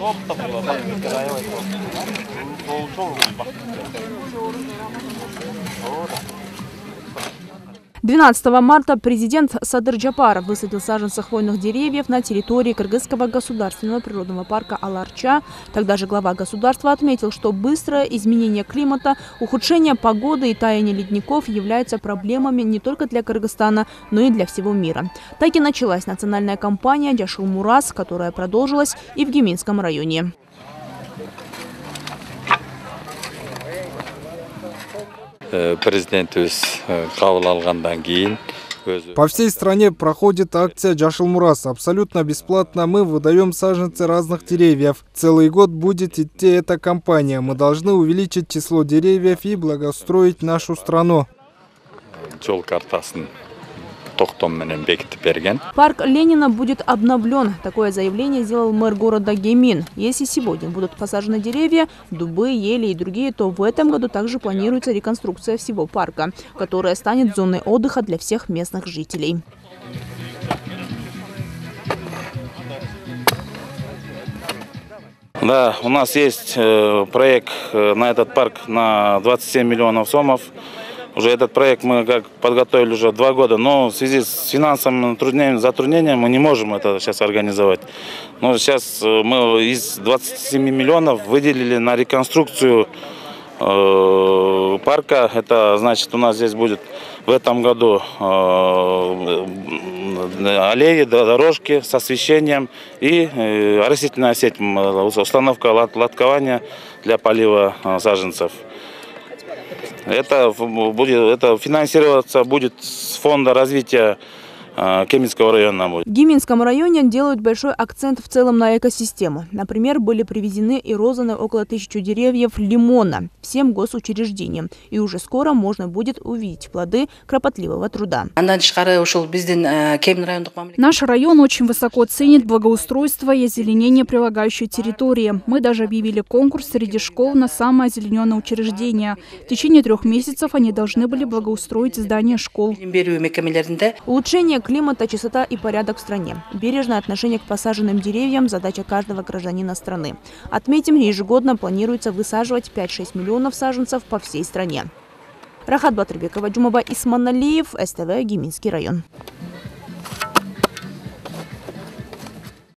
Otta mulla vaan mitkä ei oikein. Tuo on solmi pakko. Oota. 12 марта президент Садыр Джапаров высадил саженцы хвойных деревьев на территории Кыргызского государственного природного парка Аларча. Тогда же глава государства отметил, что быстрое изменение климата, ухудшение погоды и таяние ледников являются проблемами не только для Кыргызстана, но и для всего мира. Так и началась национальная кампания «Дяшул Мурас», которая продолжилась и в Геминском районе. Президентибиз кабыл алгандан кийин По всей стране проходит акция Джашилмурас. Абсолютно бесплатно мы выдаем саженцы разных деревьев. Целый год будет идти эта кампания. Мы должны увеличить число деревьев и благоустроить нашу страну. жол картасын токтом менен бекитип берген Парк Ленина будет обновлен. Такое заявление сделал мэр города Гемин. Если сегодня будут посажены деревья, дубы, ели и другие, то в этом году также планируется реконструкция всего парка, которая станет зоной отдыха для всех местных жителей. Да, у нас есть э, проект э, на этот парк на 27 миллионов сомов. Уже этот проект мы как подготовили уже два года, но в связи с финансовым затруднением, мы не можем это сейчас организовать. Но сейчас э, мы из 27 миллионов выделили на реконструкцию э, парка. Это значит у нас здесь будет в этом году э, аллеи, дорожки с освещением и э, растительная сеть, м, установка лот- лоткования для полива э, саженцев. Это будет, это финансироваться будет с фонда развития Кеминского района. будет. В Гиминском районе делают большой акцент в целом на экосистему. Например, были привезены и розаны около тысячи деревьев лимона всем госучреждениям. И уже скоро можно будет увидеть плоды кропотливого труда. э, Наш район очень высоко ценит благоустройство и озеленение прилегающей территории. Мы даже объявили конкурс среди школ на самое озелененное учреждение. В течение трех месяцев они должны были благоустроить здание школ. Улучшение климата, чистота и порядок в стране. Бережное отношение к посаженным деревьям – задача каждого гражданина страны. Отметим, ежегодно планируется высаживать 5-6 миллионов саженцев по всей стране. Рахат Батырбекова, Джумаба Исманалиев, СТВ, Гиминский район.